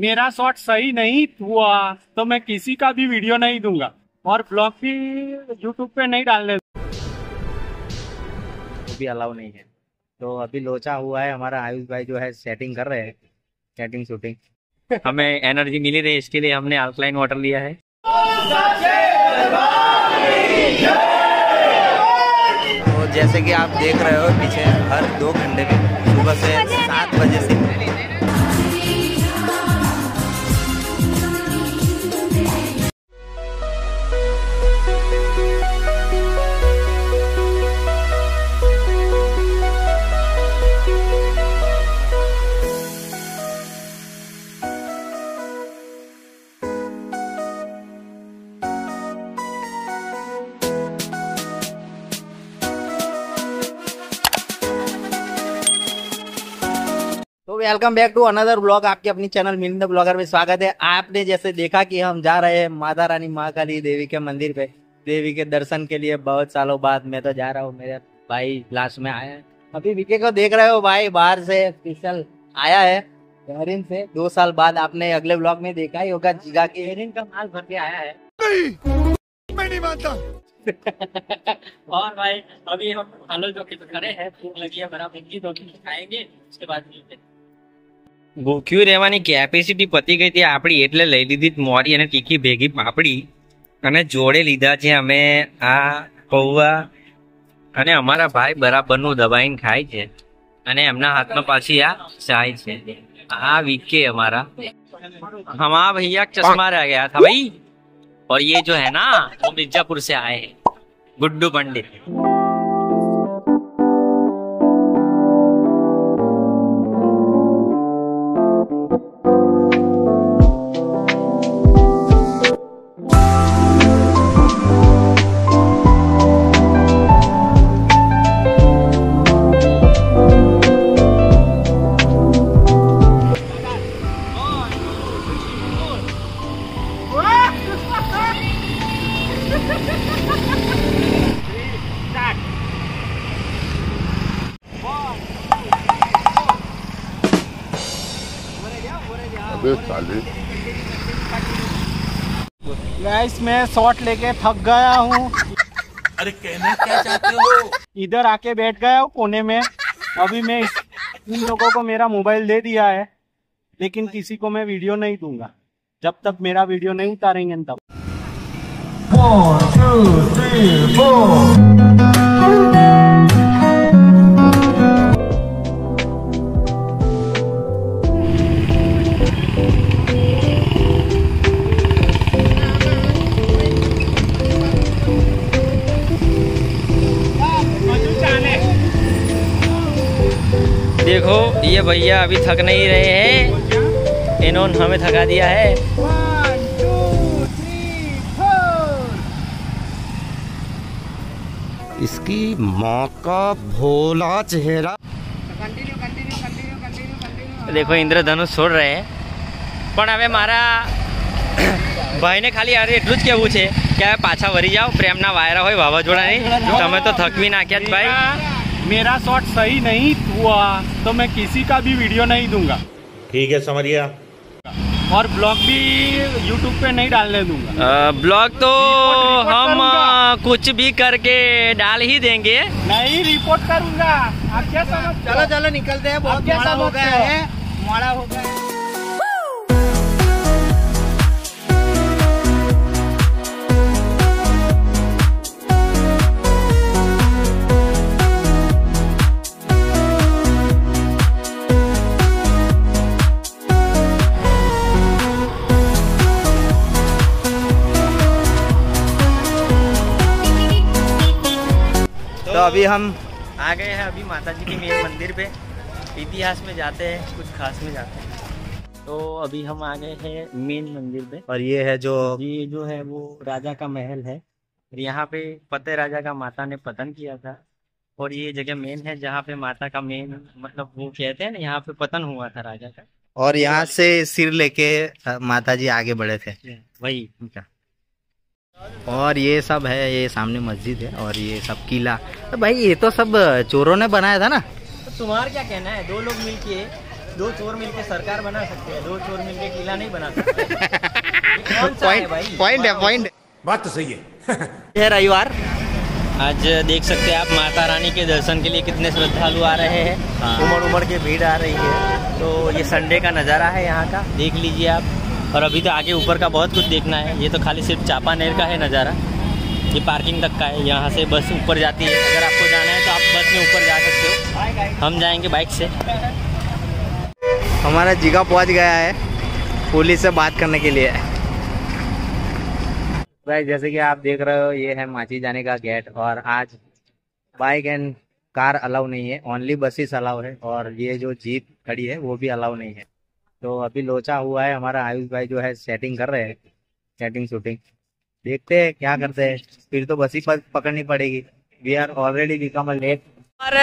मेरा शॉट सही नहीं हुआ तो मैं किसी का भी वीडियो नहीं दूँगा। और ब्लॉग भी यूट्यूब पे नहीं डालने वो भी अलाउ नहीं है। तो अभी लोचा हुआ है हमारा आयुष भाई जो है सेटिंग कर रहे हैं सेटिंग शूटिंग हमें एनर्जी मिली रही इसके लिए हमने अल्कलाइन वाटर लिया है। तो जैसे कि आप देख रहे हो पीछे हर दो घंटे में सुबह से सात बजे से welcome back to another blog. आपके अपनी चैनल मिलिंद ब्लॉगर में स्वागत है। आपने जैसे देखा कि हम जा रहे हैं माता रानी माँ काली देवी के मंदिर पे। देवी के दर्शन के लिए बहुत सालों बाद मैं तो जा रहा हूँ। मेरे भाई लास्ट में आया है। अभी विके को देख रहे हो भाई बाहर से स्पेशल आया है बहरीन से। दो साल बाद आपने अगले ब्लॉग में देखा ही होगा जिगा के बहरीन का माल भर के आया है। नहीं, मैं नहीं मानता। और भाई अभी हम आलू जो खड़े हैं। भूख लगी है बड़ा भिंगी दो ખાएँगे उसके बाद मिलते ભૂખ્યું રહેવાની કેપેસિટી પતી ગઈ હતી આપણી એટલે લઈ લીધી મોરી અને તીખી ભેગી પાપડી અને જોડે લીધા છે અમે આ પૌવા અને અમારા ભાઈ બરાબરનું દબાઈને ખાય છે અને એમના હાથમાં પાછી આ ચાય છે આ વીકે हमारा हमारा भैया का चश्मा रह गया था भाई और ये जो है ना वो मिर्जापुर से आए हैं गुड्डू पंडित गाइस मैं शॉट लेके थक गया हूँ। अरे कहना क्या चाहते हो? इधर आके बैठ गया हूँ कोने में। अभी मैं इस- इन लोगों को मेरा मोबाइल दे दिया है लेकिन किसी को मैं वीडियो नहीं दूँगा। जब तक मेरा वीडियो नहीं उतारेंगे तब। देखो ये भैया अभी थक नहीं रहे हैं इन्होंने हमें थका दिया है इसकी माँ का भोला चेहरा देखो ઇન્દ્રધનુષ છોડ રહે हैं પણ હવે મારા ભાઈને ખાલી યાર એટલું જ કહેવું છે કે હવે પાછા વરી જાઓ પ્રેમના વાયરા હોય વાવાઝોડાની તમે તો થકવી નાખ્યા જ ભાઈ मेरा शॉट सही नहीं हुआ तो मैं किसी का भी वीडियो नहीं दूँगा। ठीक है समरिया। गया और ब्लॉग भी यूट्यूब पे नहीं डालने दूँगा। ब्लॉग तो रिपोर्ट हम। कुछ भी करके डाल ही देंगे। नहीं रिपोर्ट करूँगा। आप क्या समझ चलो चलो निकलते हैं। बहुत हो गया है। माड़ा हो गया है। अभी हम आ गए हैं अभी माता जी के मेन मंदिर पे। इतिहास में जाते हैं कुछ खास में जाते हैं। तो अभी हम आ गए हैं मेन मंदिर पे। और ये है जो ये जो है वो राजा का महल है। और यहाँ पे फतेह राजा का माता ने पतन किया था। और ये जगह मेन है जहाँ पे माता का मेन मतलब वो कहते हैं ना यहाँ पे पतन हुआ था राजा का। और यहाँ से सिर लेके माता जी आगे बढ़े थे। वही। और ये सब है ये सामने मस्जिद है और ये सब किला। तो भाई ये तो सब चोरों ने बनाया था ना? तो तुम्हारा क्या कहना है? दो लोग मिलके दो चोर मिलके सरकार बना सकते हैं दो चोर मिलके किला नहीं बना सकते। है पॉइंट है पॉइंट बात तो सही है। रविवार। आज देख सकते हैं आप माता रानी के दर्शन के लिए कितने श्रद्धालु आ रहे हैं। हाँ। उमड़ उमड़ के भीड़ आ रही है। तो ये संडे का नज़ारा है यहाँ का? देख लीजिए आप। और अभी तो आगे ऊपर का बहुत कुछ देखना है। ये तो खाली सिर्फ़ चापानेर का है नज़ारा। ये पार्किंग तक का है। यहाँ से बस ऊपर जाती है। अगर आपको जाना है तो आप बस में ऊपर जा सकते हो। हम जाएँगे बाइक से। हमारा जिगा पहुँच गया है पुलिस से बात करने के लिए। भाई, जैसे कि आप देख रहे हो, ये है माची जाने का गेट और आज बाइक एंड कार अलाउ नहीं है। ओनली बसेस अलाउ है और ये जो जीप खड़ी है, वो भी अलाउ नहीं है। तो अभी लोचा हुआ है हमारा आयुष भाई जो है सेटिंग कर रहे हैं सेटिंग शूटिंग देखते हैं क्या करते हैं। फिर तो बस ही पकड़नी पड़ेगी। We are already become a late और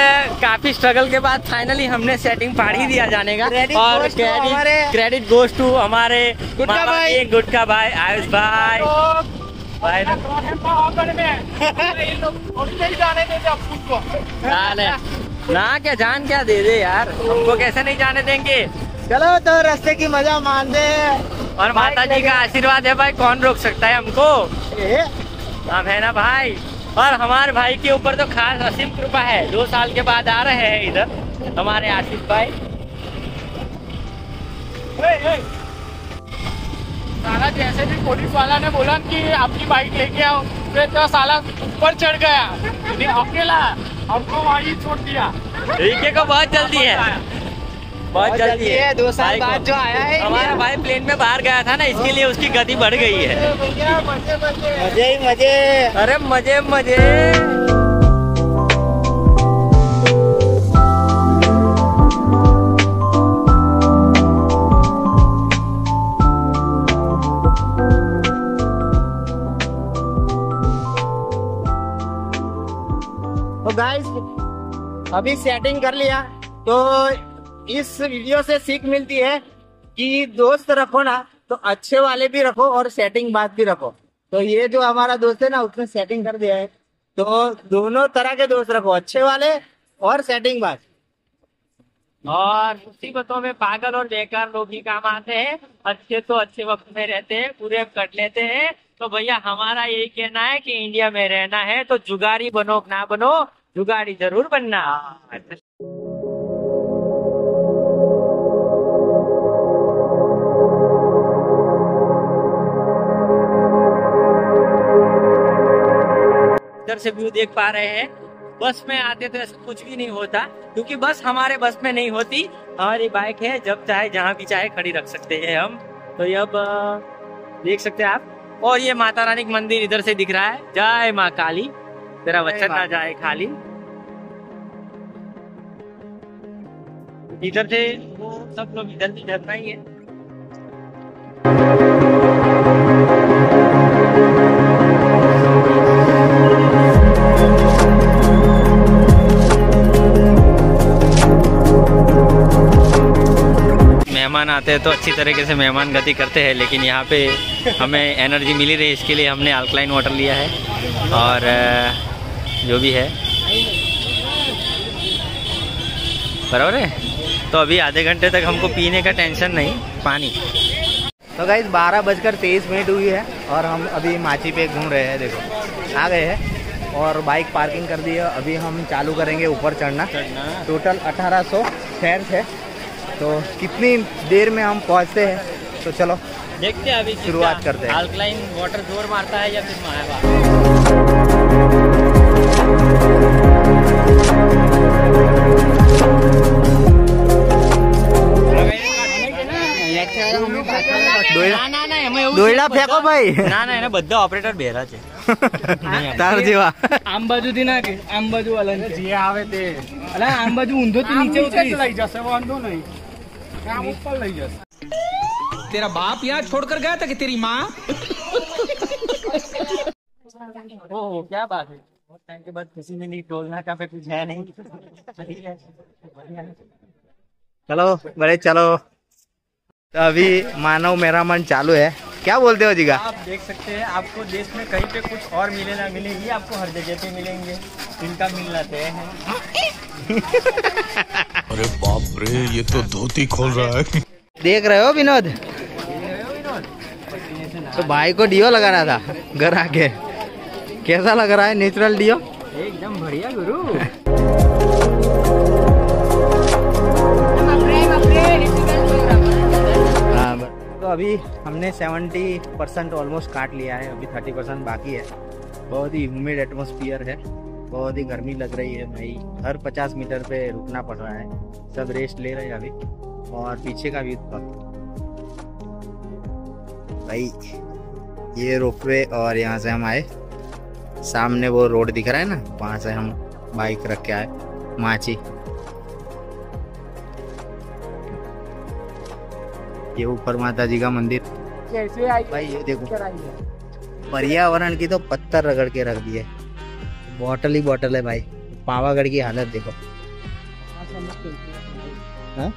काफ़ी स्ट्रगल के बाद फाइनली हमने सेटिंग पाड़ ही दिया जाने का। और क्रेडिट गोज टू हमारे गुटका भाई। के गुटका भाई आयुष भाई। भाई ना क्या जान क्या दे दे यार। हमको कैसे नहीं जाने देंगे? चलो तो रास्ते की मज़ा मान दे और माता जी का आशीर्वाद है भाई कौन रोक सकता है हमको? हम है ना भाई। और हमारे भाई के ऊपर तो खास असीम कृपा है। दो साल के बाद आ रहे हैं इधर हमारे आशीष भाई। साला जैसे भी पुलिस वाला ने बोला कि आपकी बाइक लेके आओ फिर तो साला ऊपर चढ़ गया। अकेला। हमको वहीं छोड़ दिया। ठीक है को बहुत जल्दी है। बहुत जल्दी है। दो साल बाद जो आया है हमारा भाई प्लेन में बाहर गया था ना इसके लिए उसकी गति बढ़ गई है। मज़े ही मज़े। अरे मज़े मज़े। तो गाइस अभी सेटिंग कर लिया तो इस वीडियो से सीख मिलती है कि दोस्त रखो ना तो अच्छे वाले भी रखो और सेटिंग बात भी रखो। तो ये जो हमारा दोस्त है ना, उसने सेटिंग कर दिया है। तो दोनों तरह के दोस्त रखो, अच्छे वाले और सेटिंग बात। और मुसीबतों में पागल और बेकार लोग ही काम आते हैं। अच्छे तो अच्छे वक्त में रहते हैं, पूरे कट लेते हैं। तो भैया, हमारा यही कहना है कि इंडिया में रहना है तो जुगाड़ी बनो ना बनो, जुगाड़ी ज़रूर बनना। इधर से व्यू देख पा रहे हैं। बस में आते तो ऐसा कुछ भी नहीं होता क्योंकि बस हमारे बस में नहीं होती। हमारी बाइक है जब चाहे जहाँ भी चाहे खड़ी रख सकते हैं हम। तो ये अब देख सकते हैं आप। और ये माता रानी का मंदिर इधर से दिख रहा है। जय माँ काली। तेरा वचन ना जाए खाली। इधर से वो सब लोग इधर भी झरना ही है। मेहमान आते हैं तो अच्छी तरीके से मेहमान गति करते हैं लेकिन यहाँ पे हमें एनर्जी मिली रही इसके लिए हमने अल्कलाइन वाटर लिया है और जो भी है। बराबर है? तो अभी आधे घंटे तक हमको पीने का टेंशन नहीं पानी। तो गाइस बारह बजकर तेईस मिनट हुई है और हम अभी माची पे घूम रहे हैं देखो आ गए हैं और बाइक पार्किंग कर दी है। अभी हम चालू करेंगे ऊपर चढ़ना। टोटल अठारह सौ है। तो कितनी देर में हम पहुंचते हैं तो चलो देखते हैं अभी किसका शुरुआत करते हैं। अल्कलाइन वाटर जोर मारता है या फिर माया દોયડા ફેંકો ભાઈ ના ના એને બધા ઓપરેટર બેરા છે તાર જેવા આમ બાજુથી ના કે આમ બાજુ વાળા જે આવે તે અલા આમ બાજુ ઊંધો થી નીચે ઉતરી લઈ જશે વાંધો નહીં तेरा बाप यहाँ छोड़कर गया था कि तेरी माँ? ओह क्या बात है। बहुत टाइम के बाद किसी ने नहीं टोलना का पे कुछ है नहीं। ठीक है। बढ़िया है। चलो बड़े चलो। तो अभी मानव मेरा मन चालू है। क्या बोलते हो जीगा? आप देख सकते हैं आपको देश में कहीं पे कुछ और मिले ना मिले ये आपको हर जगह पे मिलेंगे। इनका मिलना तय है। अरे बाप रे ये तो धोती खोल रहा है। देख रहे हो विनोद? तो भाई को डियो लगाना था घर आके। कैसा लग रहा है नेचुरल डियो एकदम बढ़िया गुरु। हाँ तो अभी हमने 70 परसेंट ऑलमोस्ट काट लिया है अभी 30 परसेंट बाकी है। बहुत ही ह्यूमिड एटमोसफियर है। बहुत ही गर्मी लग रही है भाई। हर 50 मीटर पे रुकना पड़ रहा है। सब रेस्ट ले रहे हैं अभी। और पीछे का व्यू भाई ये रोपवे और यहाँ से हम आए। सामने वो रोड दिख रहा है ना? वहाँ से हम बाइक रख के आए। माची। ये ऊपर माता जी का मंदिर। भाई ये देखो। पर्यावरण की तो पत्थर रगड़ के रख दिए। बॉटल ही बॉटल है भाई। पावागढ़ की हालत देखो। हाँ?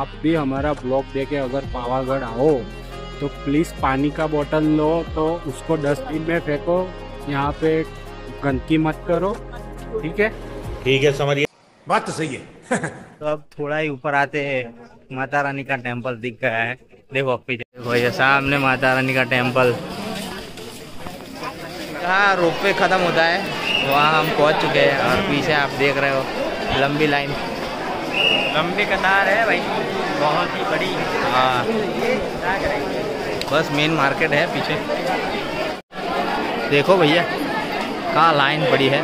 आप भी हमारा ब्लॉग देखे अगर पावागढ़ आओ तो प्लीज़ पानी का बोतल लो तो उसको डस्टबिन में फेंको यहाँ पे गंदगी मत करो ठीक है? ठीक है समझिए। बात तो सही है। तो अब थोड़ा ही ऊपर आते हैं माता रानी का टेंपल दिख गया है। देखो पीछे देखो ये सामने माता रानी का टेंपल हाँ रोप वे खत्म होता है। वहाँ हम पहुँच चुके हैं और पीछे आप देख रहे हो लंबी लाइन। लंबी कतार है भाई बहुत ही बड़ी। हाँ। बस मेन मार्केट है पीछे। देखो भैया कहाँ लाइन पड़ी है।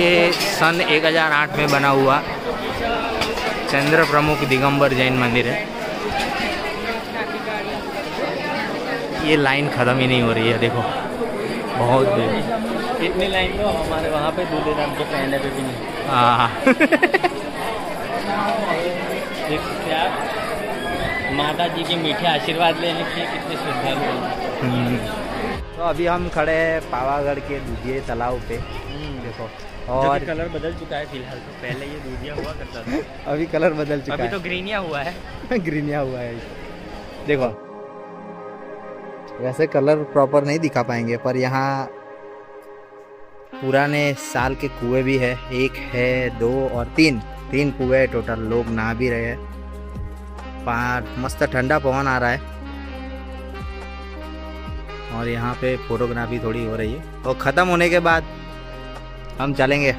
ये सन 1008 में बना हुआ चंद्र प्रमुख दिगंबर जैन मंदिर है। ये लाइन ख़त्म ही नहीं हो रही है देखो। बहुत देर। इतनी लाइन तो हमारे वहाँ पे दूल्हे राम के पहने पे भी नहीं। हाँ। देख सकते आप माता जी के मीठे आशीर्वाद लेने के कितने श्रद्धालु हैं। हम्म। तो अभी हम खड़े हैं पावागढ़ के दूधिये तालाब पे। देखो और कलर बदल चुका है फ़िलहाल तो पहले ये दूधिया हुआ करता था। अभी कलर बदल चुका अभी है। तो ग्रीनिया हुआ है। ग्रीनिया हुआ है। देखो वैसे कलर प्रॉपर नहीं दिखा पाएँगे, पर यहाँ पुराने साल के कुएँ भी है। एक है, दो और तीन। तीन कुएँ टोटल लोग नहा भी रहे हैं। पार, मस्त ठंडा पवन आ रहा है। और यहाँ पे फोटोग्राफी थोड़ी हो रही है। और ख़त्म होने के बाद हम चलेंगे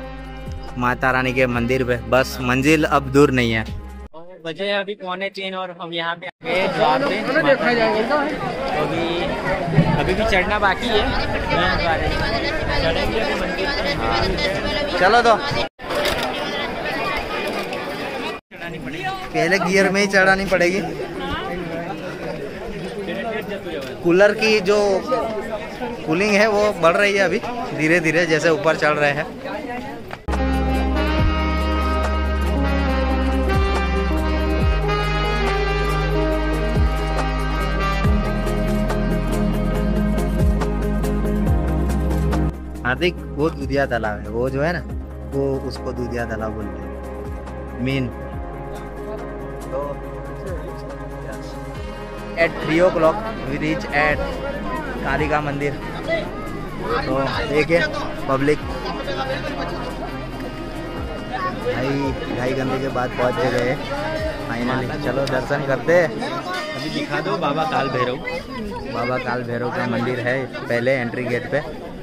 माता रानी के मंदिर पे। बस मंजिल अब दूर नहीं है। बजे अभी पौने तीन और हम यहाँ पे गए। तो अभी अभी भी चढ़ना बाकी है। पे चलो तो। पहले गियर में ही चढ़ानी पड़ेगी। कूलर की जो कूलिंग है वो बढ़ रही है अभी। धीरे धीरे जैसे ऊपर चढ़ रहे हैं। हार्दिक वो दूधिया तालाब है वो जो है ना वो उसको दूधिया तालाब बोलते हैं। मेन तो at three o'clock we reach at Kalika मंदिर तो देखिए पब्लिक भाई ढाई घंटे के बाद पहुँच गए फाइनली चलो दर्शन करते अभी दिखा दो बाबा काल भैरव बाबा काल भैरव का मंदिर है पहले एंट्री गेट पे।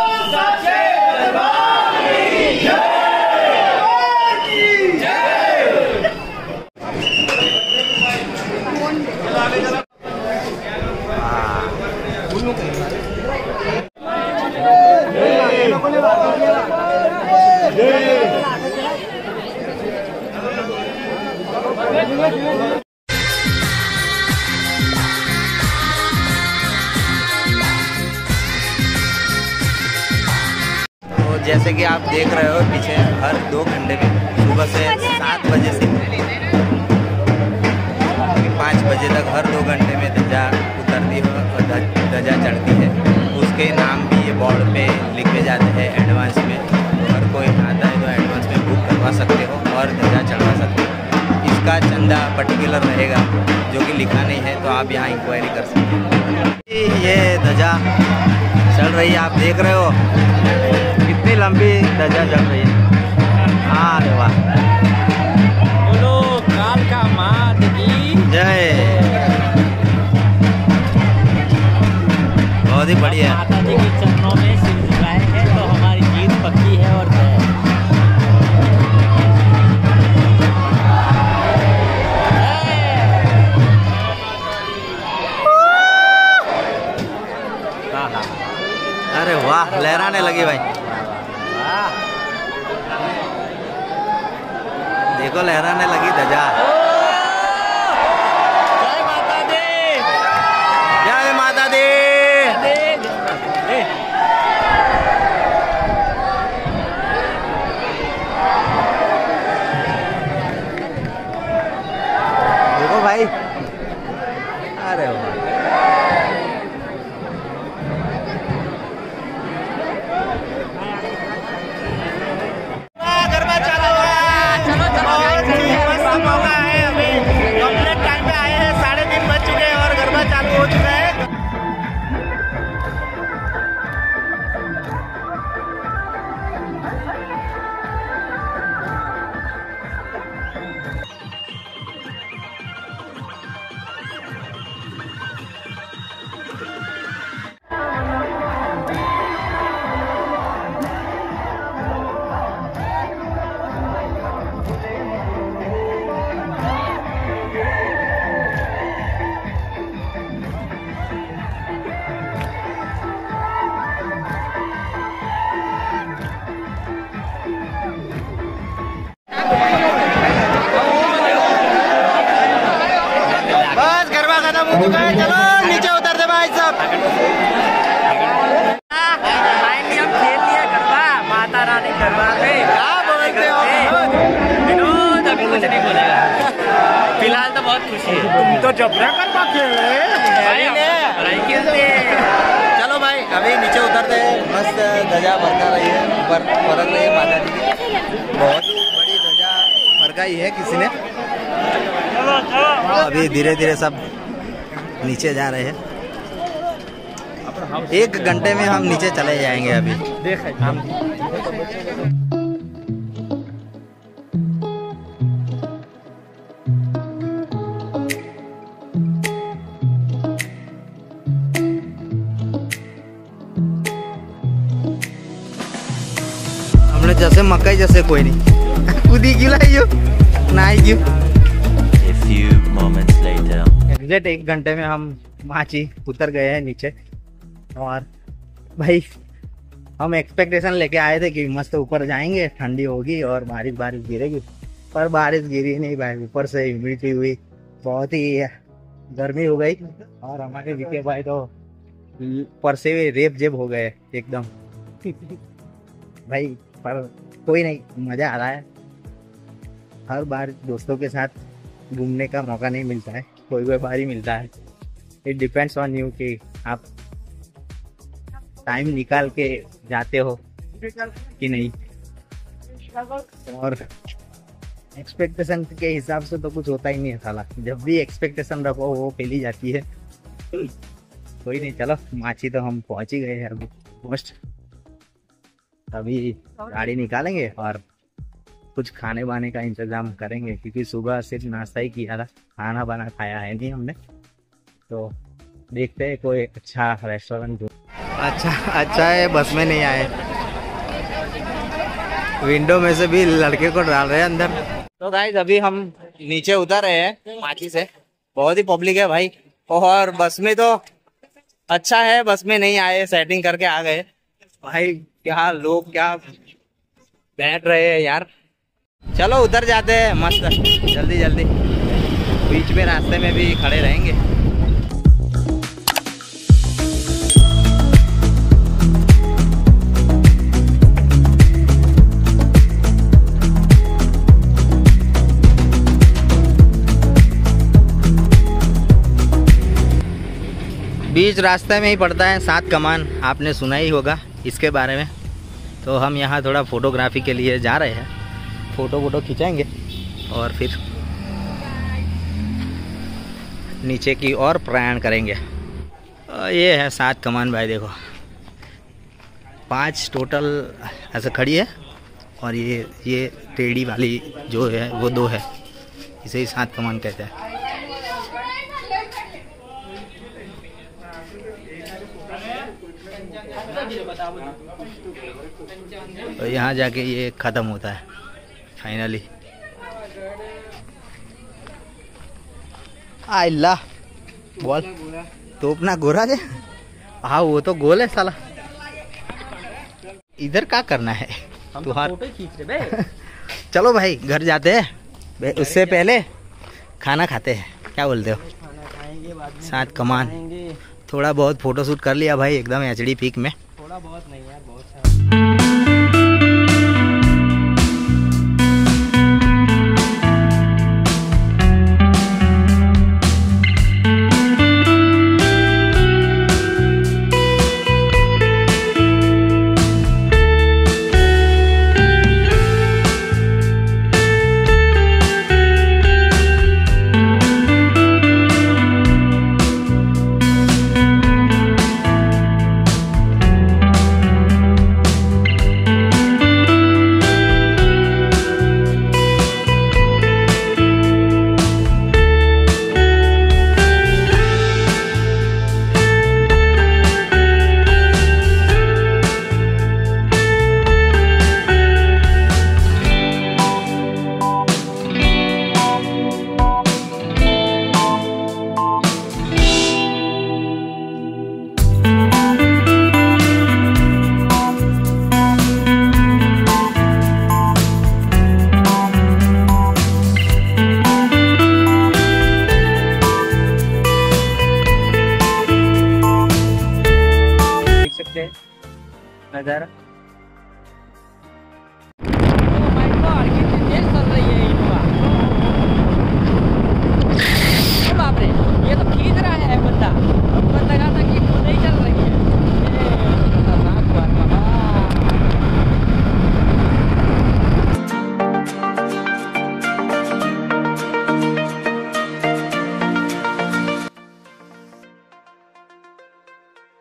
Forza Celebani! Yeah! जैसे कि आप देख रहे हो पीछे हर दो घंटे में, सुबह से सात बजे से पाँच बजे तक हर दो घंटे में धजा उतरती है और धजा चढ़ती है। उसके नाम भी ये बोर्ड पे लिखे जाते हैं एडवांस में। अगर कोई आता है तो एडवांस में बुक करवा सकते हो और धजा चढ़वा सकते हो। इसका चंदा पर्टिकुलर रहेगा, जो कि लिखा नहीं है तो आप यहाँ इंक्वायरी कर सकते हो। ये धजा चल रही है, आप देख रहे हो। लंबी ध्वजा चल रही है। हाँ अरे वाह। बोलो काल का मात की। जय। बहुत ही बढ़िया। माता जी के चरणों में सिर झुकाए हैं तो हमारी जीत पक्की है और जय। अरे वाह लहराने लगी भाई। देखो लहराने लगी ध्वजा। अभी धीरे धीरे सब नीचे जा रहे हैं। एक घंटे में हम नीचे चले जाएँगे अभी। हम हमने जैसे मकई जैसे कोई नहीं। खुदी क्यों लाई हो, ना क्यों एग्जैक्ट एक घंटे में हम माची उतर गए हैं नीचे। और भाई, हम एक्सपेक्टेशन लेके आए थे कि मस्त ऊपर जाएँगे, ठंडी होगी और बारिश बारिश गिरेगी। पर बारिश गिरी नहीं भाई, ऊपर से ह्यूमिडिटी हुई, बहुत ही गर्मी हो गई। और हमारे विके भाई तो पर से रेप जेब हो गए, एकदम। भाई, पर कोई नहीं, मज़ा आ रहा है। हर बार दोस्तों के साथ घूमने का मौका नहीं मिलता है। कोई कोई बार ही मिलता है। इट डिपेंड्स ऑन यू कि आप टाइम निकाल के जाते हो कि नहीं। और एक्सपेक्टेशन के हिसाब से तो कुछ होता ही नहीं है साला। जब भी एक्सपेक्टेशन रखो, वो फैली जाती है। कोई नहीं, चलो, माची तो हम पहुँच ही गए हैं अभी। मोस्ट अभी गाड़ी निकालेंगे और कुछ खाने वाने का इंतज़ाम करेंगे, क्योंकि सुबह सिर्फ़ नाश्ता ही किया था, खाना बना खाया है नहीं हमने। तो देखते हैं कोई अच्छा रेस्टोरेंट अच्छा अच्छा है, बस में नहीं आए। विंडो में से भी लड़के को डाल रहे हैं अंदर। तो गाइज़ अभी हम नीचे उतर रहे हैं माची से। बहुत ही पब्लिक है भाई। और बस में तो अच्छा है, बस में नहीं आए सेटिंग करके आ गए। भाई, क्या लोग, क्या बैठ रहे हैं यार। चलो उधर जाते हैं, मस्त। जल्दी जल्दी। बीच में रास्ते में भी खड़े रहेंगे। बीच रास्ते में ही पड़ता है सात कमान। आपने सुना ही होगा इसके बारे में। तो हम यहाँ थोड़ा फोटोग्राफी के लिए जा रहे हैं। फ़ोटो वोटो खिंचाएँगे और फिर नीचे की ओर प्रयाण करेंगे। ये है सात कमान भाई, देखो। पाँच टोटल ऐसे खड़ी है और ये ये टेढ़ी वाली जो है, वो दो है। इसे ही सात कमान कहते हैं। तो यहाँ जाके ये ख़त्म होता है। फाइनली आइला बोल तो अपना गोरा है हाँ वो तो गोल है साला. इधर क्या करना है? तुहार खींच रहे चलो भाई घर जाते हैं. उससे पहले खाना खाते हैं. क्या बोलते हो? साथ कमान. थोड़ा बहुत फ़ोटो शूट कर लिया भाई एकदम एच डी पिक में. थोड़ा बहुत नहीं यार